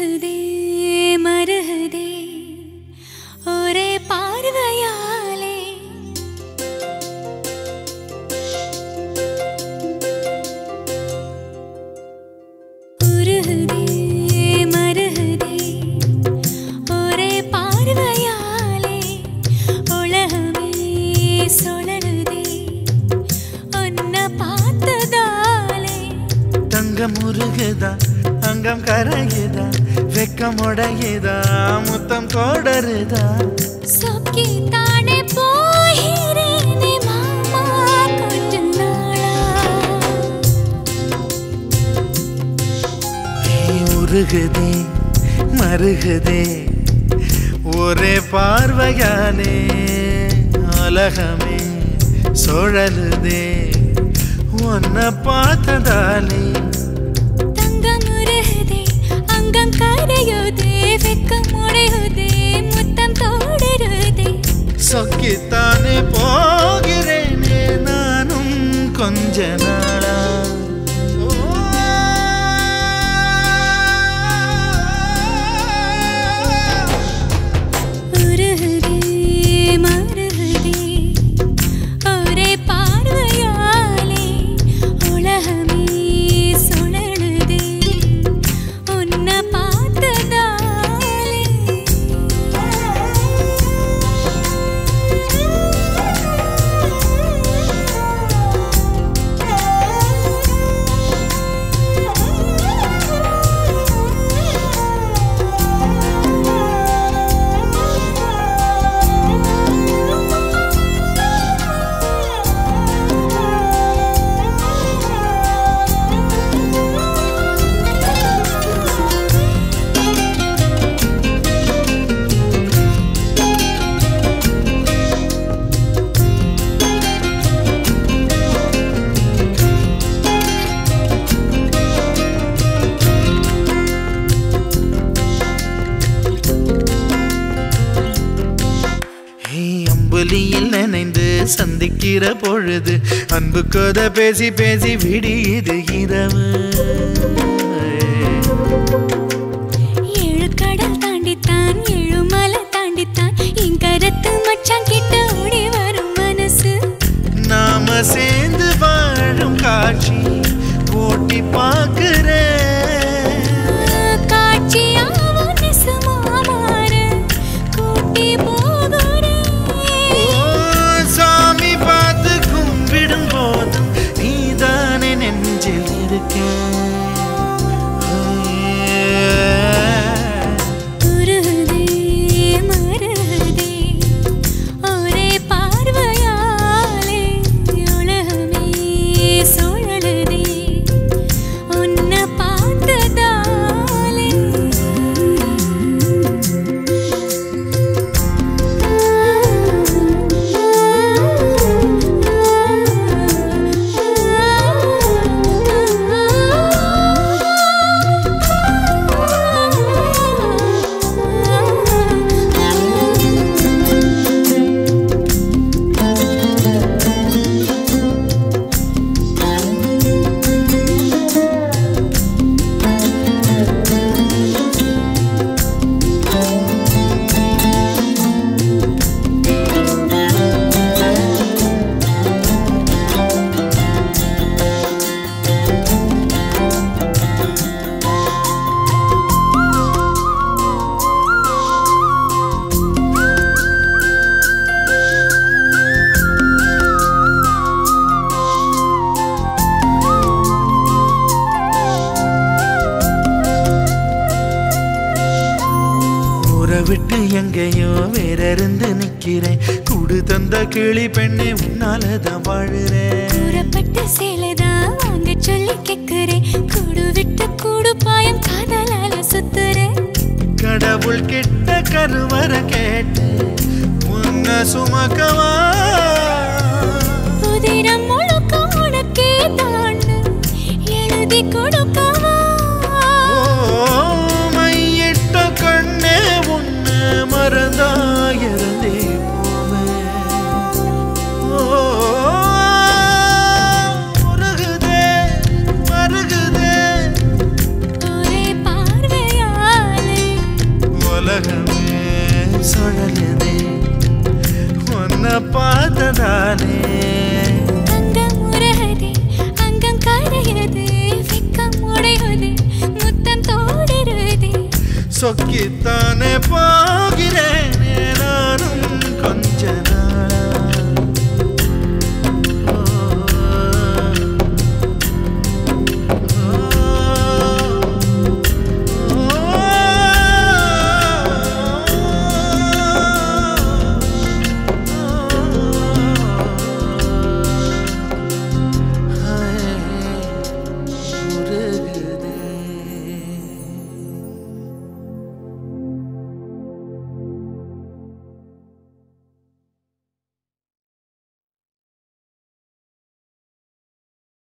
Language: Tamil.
உருகுதே மருகுதே ஒரே பார்வையாலே. உருகுதே மருகுதே ஒரே பார்வையாலே. உலகமே சுழலுதே உன்னை பார்த்ததாலே. தங்கம் உருகுதா அங்கம் கரையுதா வெக்கம் உடையுதா முத்தம் தொடருதா சொக்கி தானே போகிறேனே மாமா கொஞ்ச நாளா. நீ உருகுதே மருகுதே ஒரே பார்வையாலே உலகமே சுழலுதே. உன்னை பார்த்ததாலே அங்கம் கரையுதே வெக்கம் உடையுதே முத்தம் தோடுருதே சொக்கித்தானே சந்திக்கிற பொழுது அன்பு கதை பேசி பேசி விடியுது இரவு. சேர்ந்து வாழும் காட்சி ஓட்டி பார்க்கிறேன் இருக்க உருகுதே ஊரை விட்டு எங்கேயோ வேற இருந்து நிக்கிறேன். கூடு தந்த கிளி பெண்ணே உன்னாலதான் வாழுறேன். கூறப்பட்ட சேலைதான் வாங்க சொல்லி கேக்குறேன். கூடு விட்டு கூடு பாயம் காதலால சுத்துறேன். கடவுள் கிட்ட கருவற கேட்டு உன்னை சுமக்கவா உலகமே சுழலுதே உன்னை பார்த்ததாலே. தந்தம் உரகதே அங்கம் கரையது வெக்கம் உடையது முத்தம் தோடுறதே. சொக்கித்தானே பா